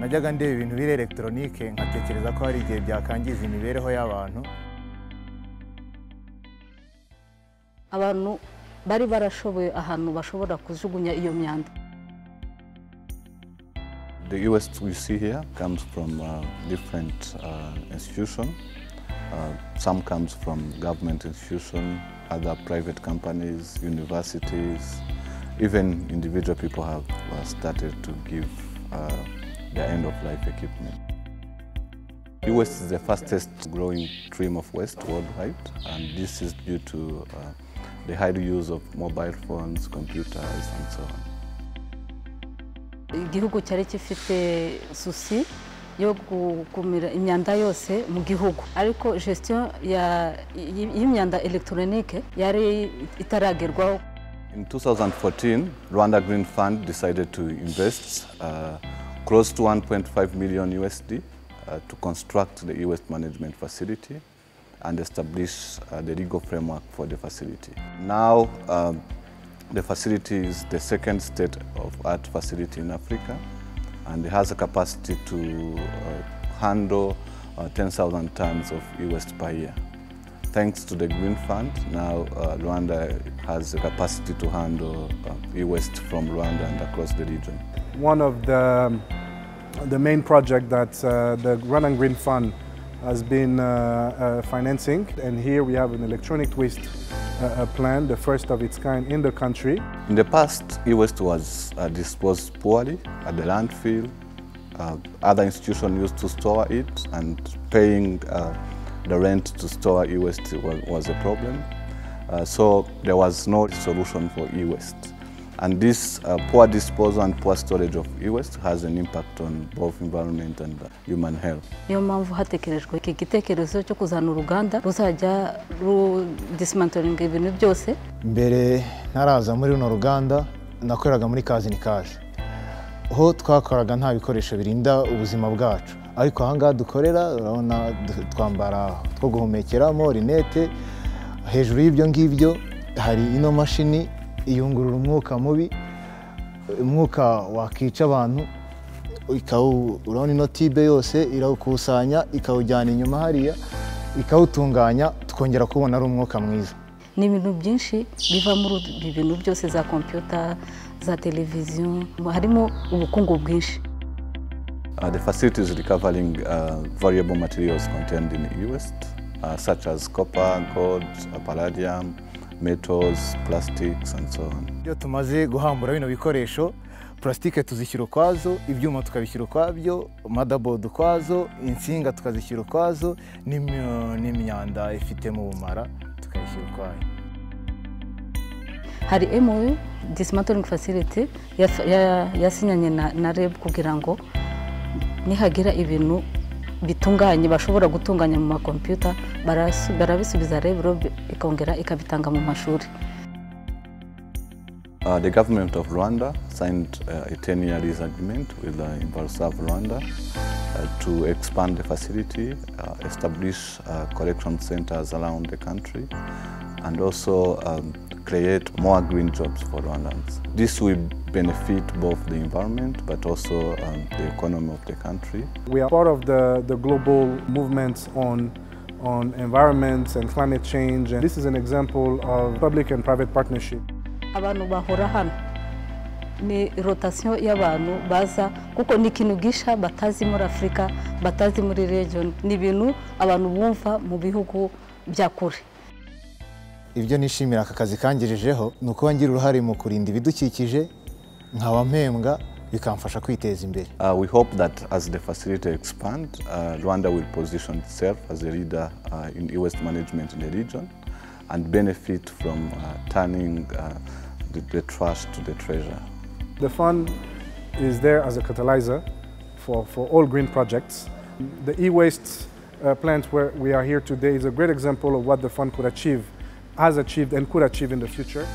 najyaga ndeba ibintu biri elegitoronike nkatekereza ko hari igihe byakangiza imibereho y'abantu. Abantu bari barashoboye ahantu bashobora kujugunya iyo myanda. The e-waste we see here comes from uh, different uh, institutions. Uh, some comes from government institutions, other private companies, universities, even individual people have uh, started to give uh, their end-of-life equipment. E-waste is the fastest growing stream of waste worldwide, and this is due to uh, the high use of mobile phones, computers, and so on. igihugu cyari gifite susi yo gukumira imyanda yose mu gihugu ariko gestion ya- y'imyanda electronique yari itaragerwaho In 2014, Rwanda Green Fund decided to invest uh, close to 1.5 million USD uh, to construct the e-waste management facility and establish uh, the legal framework for the facility. Now, um, the facility is the second state-of-art facility in Africa and it has a capacity to uh, handle uh, 10,000 tons of e-waste per year. Thanks to the Green Fund, now uh, Rwanda has the capacity to handle uh, e-waste from Rwanda and across the region. One of the, the main project that uh, the and Green Fund has been uh, uh, financing, and here we have an electronic waste uh, uh, plant, the first of its kind in the country. In the past, e-waste was disposed poorly at the landfill. Other institutions used to store it, and paying the rent to store e-waste was, was a problem. So there was no solution for e-waste. And this uh, poor disposal and poor storage of e-waste has an impact on both environment and uh, human health. niyo mpamvu hatekerejwe iki gitekerezo cyo kuzana uruganda ruzajya rudisimantoringa ibintu byose? Mbere ntaraza muri runo ruganda nakoreraga muri kazi ni kaje. Ho twakoraga nta bikoresho birinda ubuzima bwacu. Ariko aha ngaha dukorera urabona twambara two guhumekeramo rinete hejuru y'ibyo ngibyo hari ino mashini iyungurura umwuka mubi umwuka wakica abantu urabona ino tibe yose irawukusanya ikawujyana inyuma hariya ikawutunganya tukongera kubona ari umwuka mwiza. Ni ibintu byinshi biva muri ibi bintu byose za kompiyuta za televiziyo harimo ubukungu bwinshi. Uh, the facility is recovering uh, variable materials contained in the waste, uh, such as copper, gold, uh, palladium, metals, plastics, and so on. iyo tumaze guhambura bino bikoresho purasitike tuzishyira ukwazo ibyuma tukabishyira ukwabyo madaboard ukwazo insinga tukazishyira ukwazo n'imyanda ifitemo ubumara tukayishyira ukwayo hari MOU dismantling facility yasinyanye na, na REB kugira ngo nihagira ibintu bitunganye bashobora gutunganya mu makompiyuta barasu- barabisubiza REB ikongera ikabitanga mu mashuri. Uh, the government of Rwanda signed uh, a 10-year lease agreement with uh, Invalsav Rwanda uh, to expand the facility, uh, establish uh, collection centers around the country, and also um, create more green jobs for Rwandans. This will benefit both the environment but also um, the economy of the country. We are part of the, the global movements on, on environment and climate change, and this is an example of public and private partnership. abantu bahora hano ni rotasiyo y'abantu baza kuko ni ikintu gisha batazi muri afurika batazi muri region ni ibintu abantu bumva mu bihugu bya kure ibyo nishimira aka kazi kangejejeho ni ukuba ngira uruhare mu kurinda ibidukikije nkaba mpembwa bikamfasha kwiteza imbere Uh, we hope that as the facility expands, uh, Rwanda will position itself as a leader uh, in e-waste management in the region and benefit from uh, turning uh, the, the trash to the treasure. The fund is there as a catalyzer for, for all green projects. The e-waste uh, plant where we are here today is a great example of what the fund could achieve, has achieved and could achieve in the future.